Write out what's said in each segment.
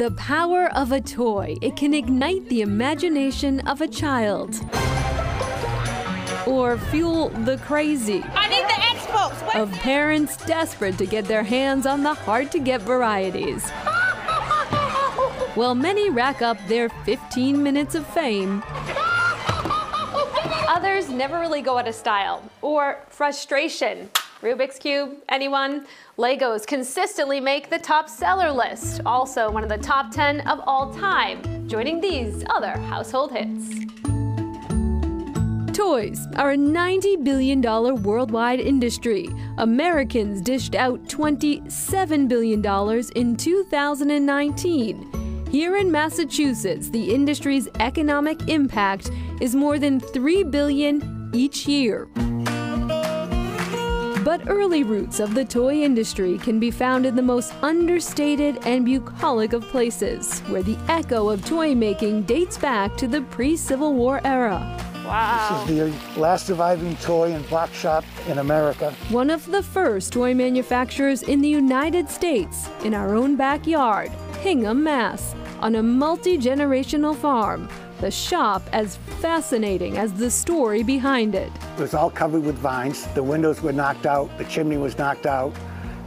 The power of a toy. It can ignite the imagination of a child. Or fuel the crazy. I need the Xbox. What? Of parents desperate to get their hands on the hard to get varieties. While many rack up their 15 minutes of fame, others never really go out of style or frustration. Rubik's Cube, anyone? Legos consistently make the top seller list, also one of the top 10 of all time, joining these other household hits. Toys are a $90 billion worldwide industry. Americans dished out $27 billion in 2019. Here in Massachusetts, the industry's economic impact is more than 3 billion each year. But early roots of the toy industry can be found in the most understated and bucolic of places, where the echo of toy making dates back to the pre Civil War era. Wow. This is the last surviving toy and block shop in America. One of the first toy manufacturers in the United States, in our own backyard, Hingham, Mass, on a multi generational farm. The shop as fascinating as the story behind it. It was all covered with vines. The windows were knocked out, the chimney was knocked out.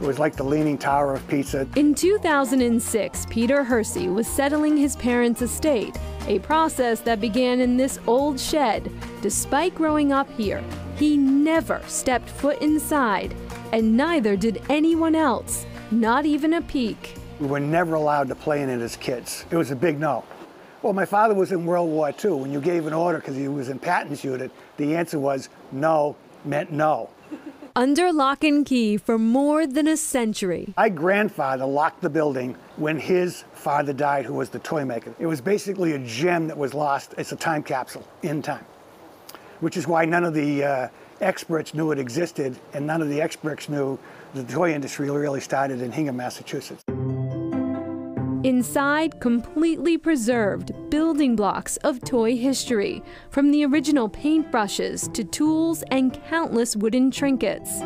It was like the Leaning Tower of Pisa. In 2006, Peter Hersey was settling his parents' estate, a process that began in this old shed. Despite growing up here, he never stepped foot inside, and neither did anyone else, not even a peek. We were never allowed to play in it as kids. It was a big no. Well, my father was in World War II. When you gave an order because he was in Patton's unit, the answer was no, meant no. Under lock and key for more than a century. My grandfather locked the building when his father died, who was the toy maker. It was basically a gem that was lost. It's a time capsule in time, which is why none of the uh, experts knew it existed, and none of the experts knew the toy industry really started in Hingham, Massachusetts. Inside, completely preserved building blocks of toy history, from the original paintbrushes to tools and countless wooden trinkets.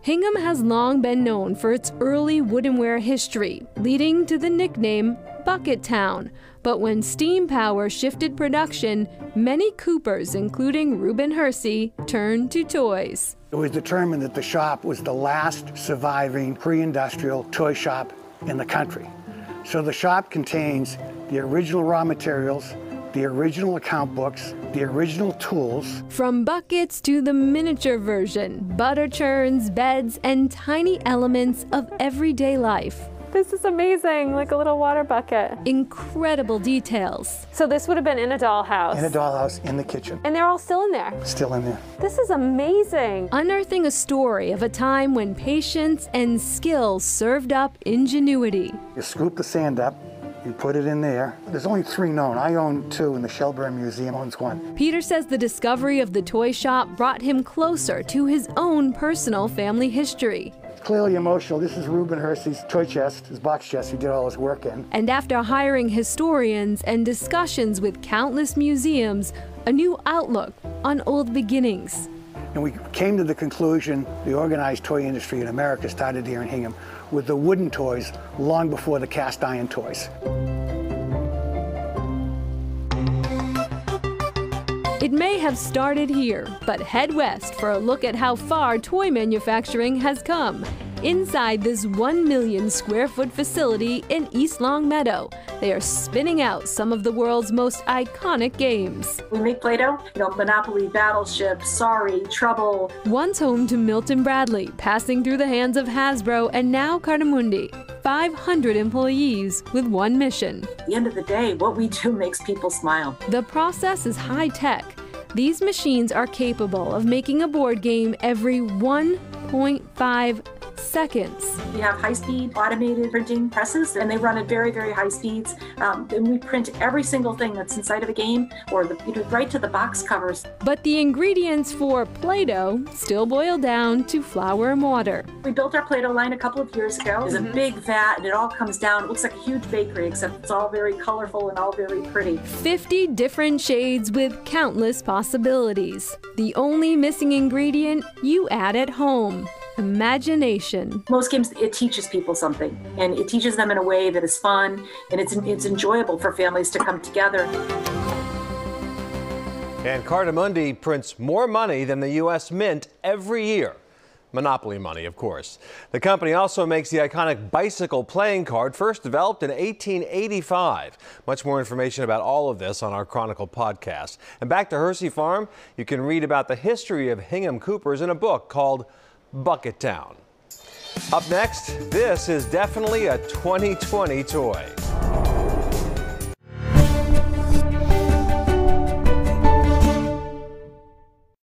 Hingham has long been known for its early woodenware history, leading to the nickname Bucket Town. But when steam power shifted production, many Coopers, including Reuben Hersey, turned to toys. It was determined that the shop was the last surviving pre-industrial toy shop in the country. So the shop contains the original raw materials, the original account books, the original tools. From buckets to the miniature version, butter churns, beds, and tiny elements of everyday life. This is amazing, like a little water bucket. Incredible details. So this would have been in a dollhouse. In a dollhouse in the kitchen. And they're all still in there. Still in there. This is amazing. Unearthing a story of a time when patience and skill served up ingenuity. You scoop the sand up, you put it in there. There's only three known. I own two, and the Shelburne Museum owns one. Peter says the discovery of the toy shop brought him closer to his own personal family history. Clearly emotional. This is Reuben Hersey's toy chest, his box chest he did all his work in. And after hiring historians and discussions with countless museums, a new outlook on old beginnings. And we came to the conclusion the organized toy industry in America started here in Hingham with the wooden toys long before the cast iron toys. It may have started here, but head west for a look at how far toy manufacturing has come. Inside this 1 million square foot facility in East Longmeadow, they are spinning out some of the world's most iconic games. We make Play Doh, you know, Monopoly, Battleship, Sorry, Trouble. Once home to Milton Bradley, passing through the hands of Hasbro and now Cartamundi. 500 employees with one mission. At the end of the day, what we do makes people smile. The process is high tech. These machines are capable of making a board game every 1.5 seconds. We have high-speed automated printing presses, and they run at very, very high speeds. Um, and we print every single thing that's inside of a game, or the, you know, right to the box covers. But the ingredients for Play-Doh still boil down to flour and water. We built our Play-Doh line a couple of years ago. It's a big vat, and it all comes down. It looks like a huge bakery, except it's all very colorful and all very pretty. 50 different shades with countless possibilities. The only missing ingredient you add at home imagination. Most games, it teaches people something, and it teaches them in a way that is fun and it's, it's enjoyable for families to come together. And Cartamundi prints more money than the U.S. Mint every year. Monopoly money, of course. The company also makes the iconic bicycle playing card, first developed in 1885. Much more information about all of this on our Chronicle podcast. And back to Hersey Farm, you can read about the history of Hingham Coopers in a book called Bucket Town. Up next, this is definitely a 2020 toy.